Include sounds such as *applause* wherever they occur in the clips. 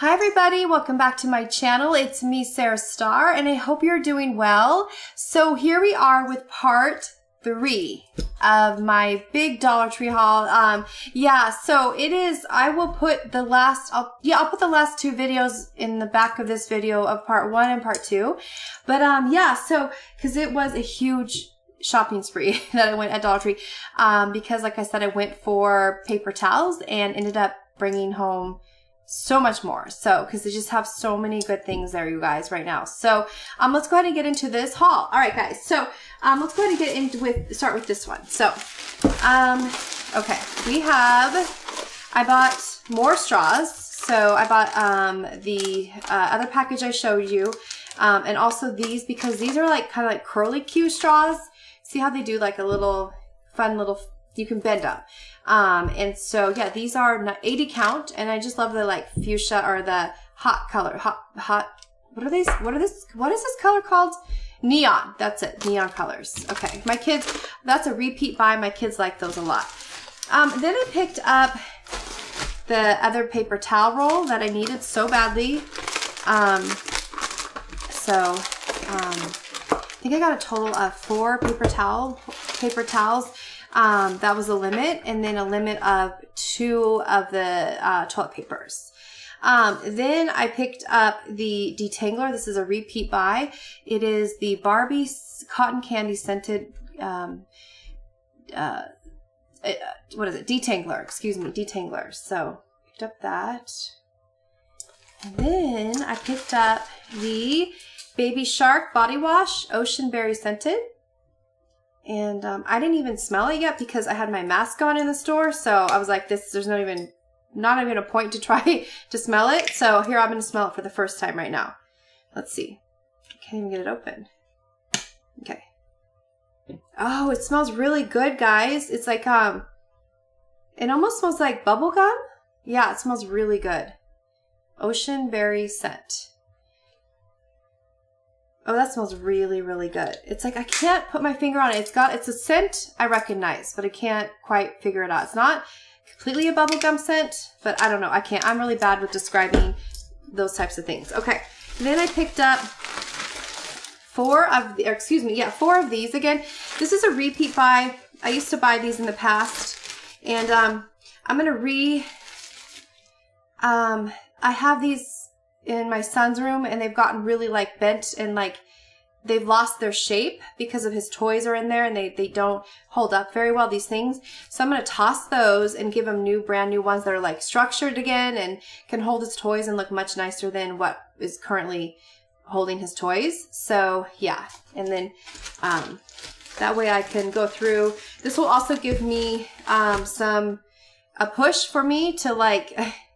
Hi everybody, welcome back to my channel. It's me, Sara Starr, and I hope you're doing well. So here we are with part three of my big Dollar Tree haul. Um, yeah, so it is, I will put the last, I'll, yeah, I'll put the last two videos in the back of this video of part one and part two. But um, yeah, so, cause it was a huge shopping spree *laughs* that I went at Dollar Tree. Um, because like I said, I went for paper towels and ended up bringing home so much more. So, because they just have so many good things there, you guys, right now. So, um, let's go ahead and get into this haul. All right, guys. So, um, let's go ahead and get into with start with this one. So, um, okay, we have. I bought more straws. So I bought um the uh, other package I showed you, um, and also these because these are like kind of like curly Q straws. See how they do like a little fun little you can bend them. Um, and so yeah, these are 80 count, and I just love the like fuchsia or the hot color, hot, hot. What are these? What are this? What is this color called? Neon. That's it. Neon colors. Okay, my kids. That's a repeat buy. My kids like those a lot. Um, then I picked up the other paper towel roll that I needed so badly. Um, so um, I think I got a total of four paper towel paper towels um, that was a limit, and then a limit of two of the uh, toilet papers. Um, then I picked up the detangler. This is a repeat buy. It is the Barbie cotton candy scented, um, uh, uh, what is it? Detangler, excuse me, detangler. So picked up that. And then I picked up the Baby Shark Body Wash Ocean Berry Scented. And um, I didn't even smell it yet because I had my mask on in the store. So I was like, this, there's not even, not even a point to try *laughs* to smell it. So here I'm going to smell it for the first time right now. Let's see. I can't even get it open. Okay. Oh, it smells really good, guys. It's like, um, it almost smells like bubble gum. Yeah, it smells really good. Ocean berry scent. Oh, that smells really, really good. It's like I can't put my finger on it. It's got, it's a scent I recognize, but I can't quite figure it out. It's not completely a bubblegum scent, but I don't know. I can't, I'm really bad with describing those types of things. Okay. Then I picked up four of the, excuse me, yeah, four of these again. This is a repeat buy. I used to buy these in the past and, um, I'm going to re, um, I have these in my son's room and they've gotten really like bent and like they've lost their shape because of his toys are in there and they, they don't hold up very well, these things. So I'm going to toss those and give him new, brand new ones that are like structured again and can hold his toys and look much nicer than what is currently holding his toys. So yeah. And then, um, that way I can go through. This will also give me, um, some, a push for me to like, *laughs*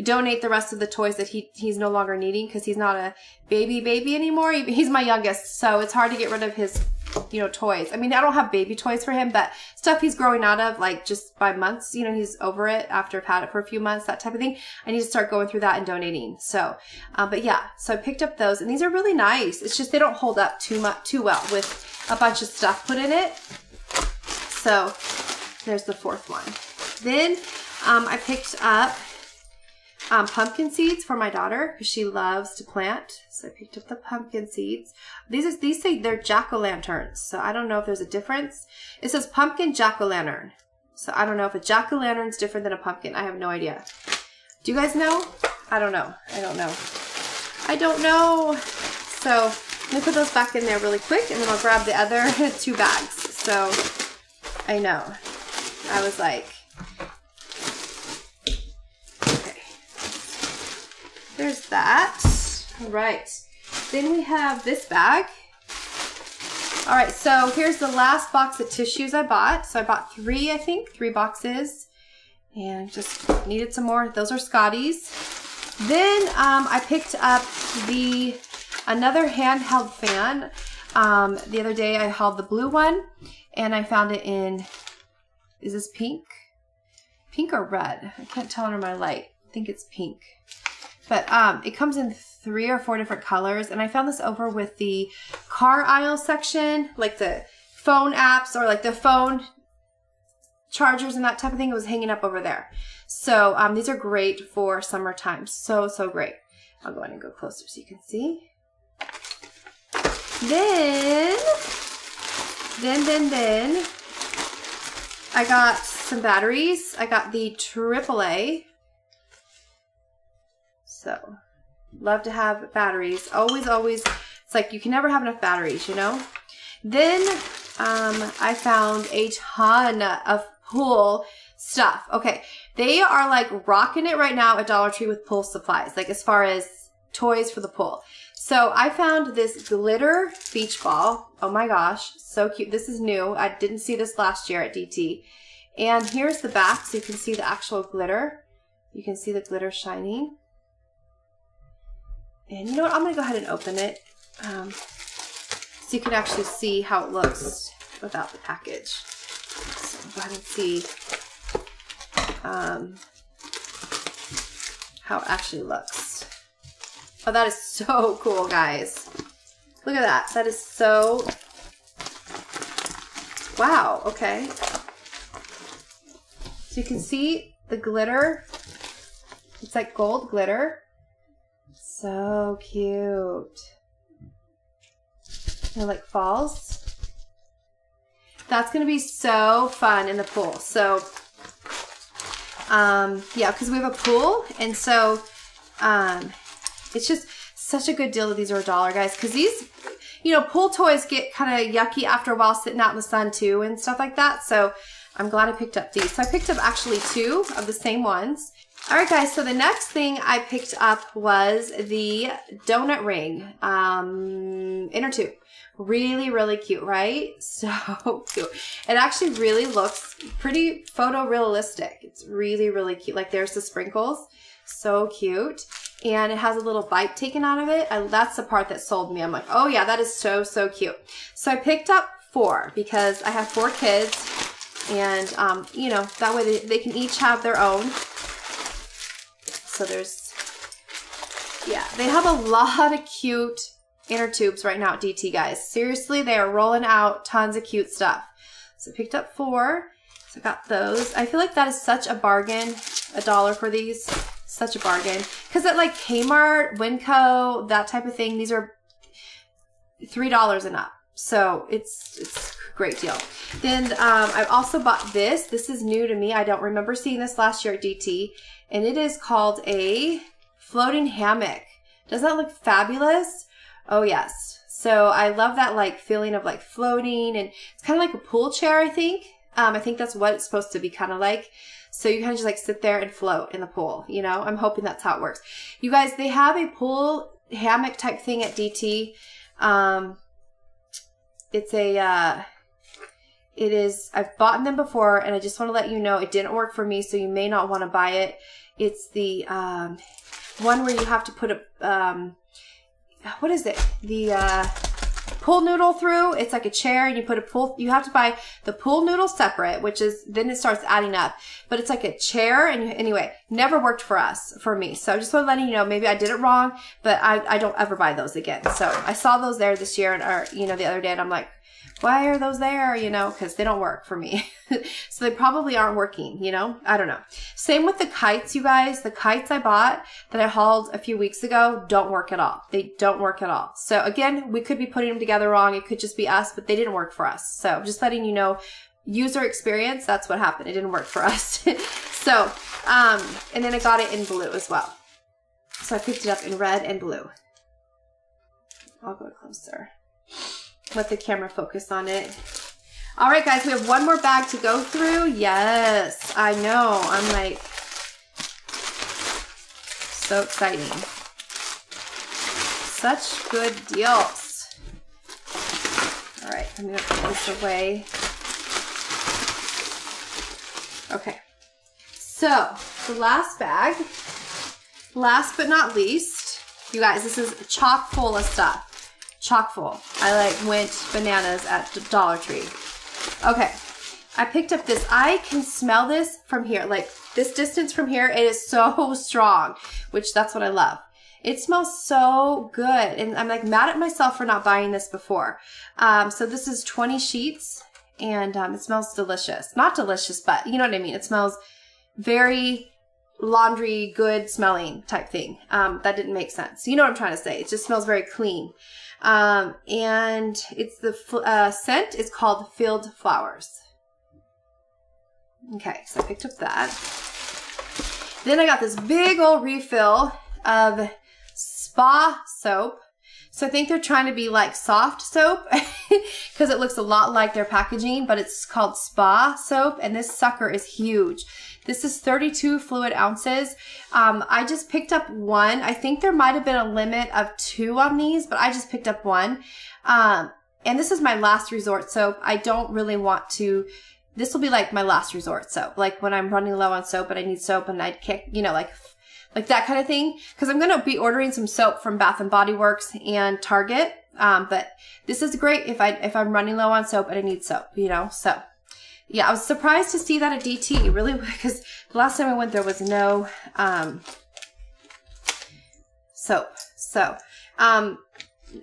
donate the rest of the toys that he he's no longer needing because he's not a baby baby anymore. He, he's my youngest, so it's hard to get rid of his you know toys. I mean, I don't have baby toys for him, but stuff he's growing out of like just by months. You know, he's over it after I've had it for a few months, that type of thing. I need to start going through that and donating. So, um, but yeah, so I picked up those, and these are really nice. It's just they don't hold up too much too well with a bunch of stuff put in it. So there's the fourth one. Then um, I picked up um, pumpkin seeds for my daughter because she loves to plant. So I picked up the pumpkin seeds. These is these say they're jack-o'-lanterns. So I don't know if there's a difference. It says pumpkin jack-o'-lantern. So I don't know if a jack-o'-lantern is different than a pumpkin. I have no idea. Do you guys know? I don't know. I don't know. I don't know. So let me put those back in there really quick and then I'll grab the other *laughs* two bags. So I know. I was like, There's that. All right. Then we have this bag. All right, so here's the last box of tissues I bought. So I bought three, I think, three boxes. And just needed some more. Those are Scotties. Then um, I picked up the another handheld fan. Um, the other day I hauled the blue one and I found it in, is this pink? Pink or red? I can't tell under my light. I think it's pink. But um, it comes in three or four different colors. And I found this over with the car aisle section, like the phone apps or like the phone chargers and that type of thing. It was hanging up over there. So um, these are great for summertime. So, so great. I'll go in and go closer so you can see. Then, then, then, then, I got some batteries. I got the AAA. So, love to have batteries. Always, always, it's like you can never have enough batteries, you know? Then um, I found a ton of pool stuff. Okay, they are like rocking it right now at Dollar Tree with pool supplies, like as far as toys for the pool. So I found this glitter beach ball. Oh my gosh, so cute. This is new. I didn't see this last year at DT. And here's the back so you can see the actual glitter. You can see the glitter shining. And you know what? I'm going to go ahead and open it um, so you can actually see how it looks without the package. So go ahead and see um, how it actually looks. Oh, that is so *laughs* cool, guys. Look at that. That is so... Wow, okay. So you can see the glitter. It's like gold glitter. So cute. It like falls. That's going to be so fun in the pool. So, um, yeah, because we have a pool. And so, um, it's just such a good deal that these are a dollar, guys. Because these, you know, pool toys get kind of yucky after a while sitting out in the sun too and stuff like that. So, I'm glad I picked up these. So I picked up actually two of the same ones. All right, guys, so the next thing I picked up was the donut ring um, inner tube. Really, really cute, right? *laughs* So cute. It actually really looks pretty photorealistic. It's really, really cute. Like there's the sprinkles. So cute. And it has a little bite taken out of it. I, that's the part that sold me. I'm like, oh yeah, that is so, so cute. So I picked up four because I have four kids and, um, you know, that way they, they can each have their own. So there's, yeah, they have a lot of cute inner tubes right now at DT, guys. Seriously, they are rolling out tons of cute stuff. So I picked up four. So I got those. I feel like that is such a bargain, a dollar for these. Such a bargain. Because at like Kmart, Winco, that type of thing, these are $3 and up. So it's, it's a great deal. Then um, I've also bought this. This is new to me. I don't remember seeing this last year at DT. And it is called a floating hammock. Does that look fabulous? Oh yes. So I love that like feeling of like floating and it's kind of like a pool chair, I think. Um, I think that's what it's supposed to be kind of like. So you kind of just like sit there and float in the pool, you know? I'm hoping that's how it works. You guys, they have a pool hammock type thing at DT. Um, it's a, uh, it is, I've bought them before and I just want to let you know it didn't work for me, so you may not want to buy it. It's the um, one where you have to put a, um, what is it? The uh, pool noodle through. It's like a chair and you put a pool, you have to buy the pool noodle separate, which is, then it starts adding up. But it's like a chair and anyway, never worked for us, for me. So I just want to let you know, maybe I did it wrong, but I, I don't ever buy those again. So I saw those there this year and, or, you know, the other day and I'm like, why are those there? You know, because they don't work for me. *laughs* so they probably aren't working, you know? I don't know. Same with the kites, you guys. The kites I bought that I hauled a few weeks ago don't work at all. They don't work at all. So again, we could be putting them together wrong. It could just be us, but they didn't work for us. So just letting you know, user experience, that's what happened. It didn't work for us. *laughs* so, um, and then I got it in blue as well. So I picked it up in red and blue. I'll go closer let the camera focus on it. All right, guys, we have one more bag to go through. Yes, I know. I'm like, so exciting. Such good deals. All right, I'm going to put this away. Okay, so the last bag, last but not least, you guys, this is chock full of stuff chock full. I like went bananas at Dollar Tree. Okay, I picked up this. I can smell this from here. Like this distance from here, it is so *laughs* strong, which that's what I love. It smells so good. And I'm like mad at myself for not buying this before. Um, so this is 20 sheets and um, it smells delicious. Not delicious, but you know what I mean. It smells very laundry good smelling type thing. Um, that didn't make sense. You know what I'm trying to say. It just smells very clean. Um, and it's the uh, scent is called Field Flowers. Okay, so I picked up that. Then I got this big old refill of spa soap. So I think they're trying to be like soft soap *laughs* because it looks a lot like their packaging, but it's called spa soap and this sucker is huge. This is 32 fluid ounces. Um, I just picked up one. I think there might have been a limit of two on these, but I just picked up one. Um, and this is my last resort soap. I don't really want to this will be like my last resort soap. Like when I'm running low on soap and I need soap and I'd kick, you know, like like that kind of thing. Because I'm going to be ordering some soap from Bath and Body Works and Target. Um, but this is great if I if I'm running low on soap and I need soap, you know. So yeah, I was surprised to see that at DT really *laughs* because the last time I went there was no um, soap. So um,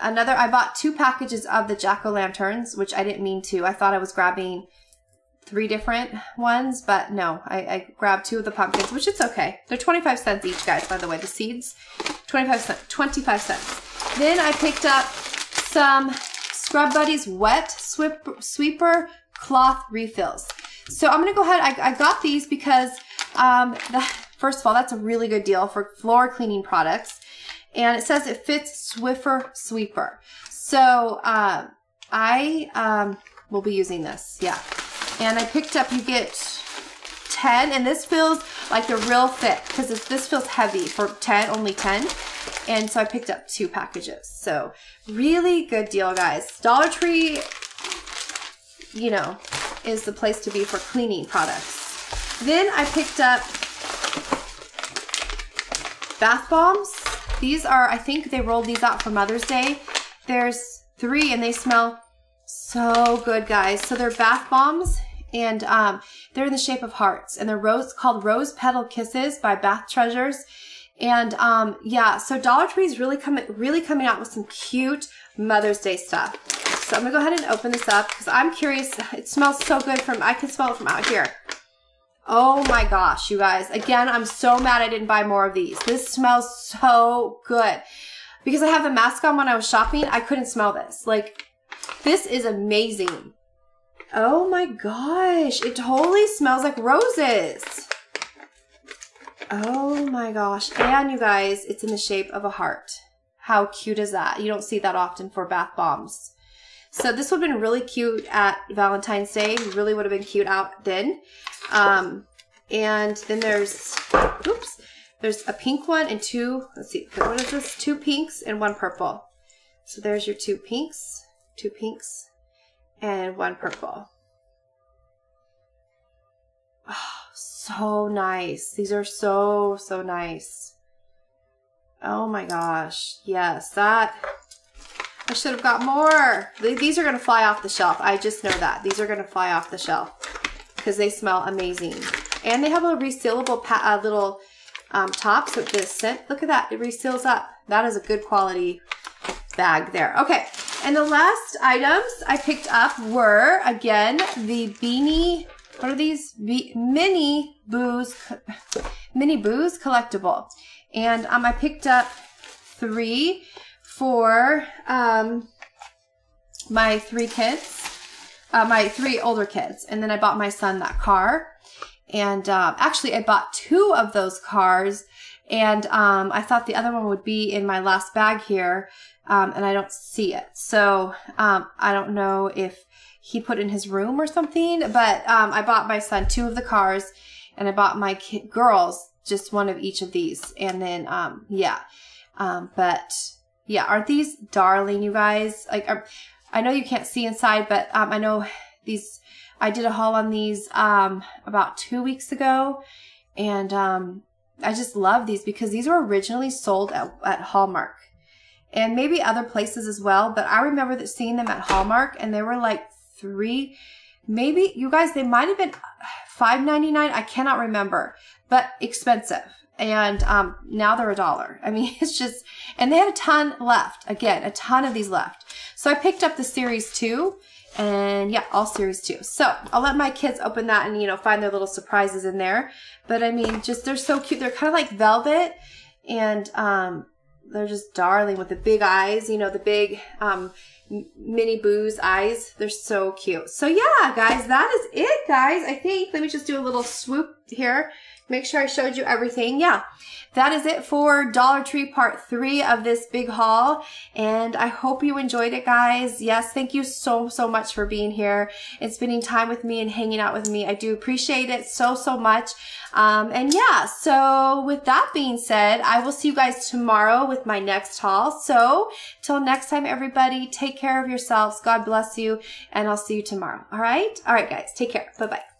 another I bought two packages of the jack o' lanterns, which I didn't mean to. I thought I was grabbing three different ones, but no, I, I, grabbed two of the pumpkins, which it's okay. They're 25 cents each, guys, by the way, the seeds, 25 cents, 25 cents. Then I picked up some Scrub Buddies Wet Sweeper, Sweeper Cloth Refills. So I'm to go ahead, I, I, got these because, um, the, first of all, that's a really good deal for floor cleaning products. And it says it fits Swiffer Sweeper. So, um, I, um, will be using this, yeah. And I picked up, you get 10, and this feels like they're real thick because this feels heavy for 10, only 10. And so I picked up two packages. So really good deal, guys. Dollar Tree, you know, is the place to be for cleaning products. Then I picked up bath bombs. These are, I think they rolled these out for Mother's Day. There's three and they smell so good, guys. So they're bath bombs and um, they're in the shape of hearts and they're rose called Rose Petal Kisses by Bath Treasures. And um, yeah, so Dollar Tree is really coming really coming out with some cute Mother's Day stuff. So I'm gonna go ahead and open this up because I'm curious. It smells so good from I can smell it from out here. Oh my gosh, you guys. Again, I'm so mad I didn't buy more of these. This smells so good. Because I have the mask on when I was shopping, I couldn't smell this. Like, this is amazing. Oh my gosh, it totally smells like roses. Oh my gosh. And you guys, it's in the shape of a heart. How cute is that? You don't see that often for bath bombs. So this would have been really cute at Valentine's Day. Really would have been cute out then. Um, and then there's, oops, there's a pink one and two, let's see, what is this? Two pinks and one purple. So there's your two pinks, two pinks, and one purple. Oh, so nice. These are so, so nice. Oh my gosh. Yes, that, I should have got more. These are going to fly off the shelf. I just know that. These are going to fly off the shelf because they smell amazing. And they have a resealable little um, top. So this scent, look at that. It reseals up. That is a good quality bag there. Okay. And the last items I picked up were, again, the Beanie, what are these? Be mini Boo's, mini Boo's collectible. And um, I picked up three for um, my three kids, uh, my three older kids. And then I bought my son that car. And uh, actually, I bought two of those cars. And um, I thought the other one would be in my last bag here um, and I don't see it. So um, I don't know if he put in his room or something, but um, I bought my son two of the cars and I bought my girls just one of each of these. And then, um, yeah, um, but yeah, aren't these darling, you guys? Like, um, I know you can't see inside, but I know these, I did a haul on these about two weeks ago and I just love these because these were originally sold at, at Hallmark and maybe other places as well. But I remember that seeing them at Hallmark and they were like three, maybe you guys, they might have been five ninety nine. I cannot remember, but expensive. And um, now they're a dollar. I mean, *laughs* it's just, and they had a ton left. Again, a ton of these left. So I picked up the series two And yeah, all series two. So I'll let my kids open that and, you know, find their little surprises in there. But I mean, just, they're so cute. They're kind of like velvet and, um, they're just darling with the big eyes, you know, the big, um, mini boo's eyes. They're so cute. So yeah, guys, that is it, guys. I think, let me just do a little swoop here. Make sure I showed you everything. Yeah, that is it for Dollar Tree part three of this big haul. And I hope you enjoyed it, guys. Yes, thank you so, so much for being here and spending time with me and hanging out with me. I do appreciate it so, so much. Um, and yeah, so with that being said, I will see you guys tomorrow with my next haul. So till next time, everybody, take care of yourselves. God bless you. And I'll see you tomorrow. All right. All right, guys. Take care. Bye-bye.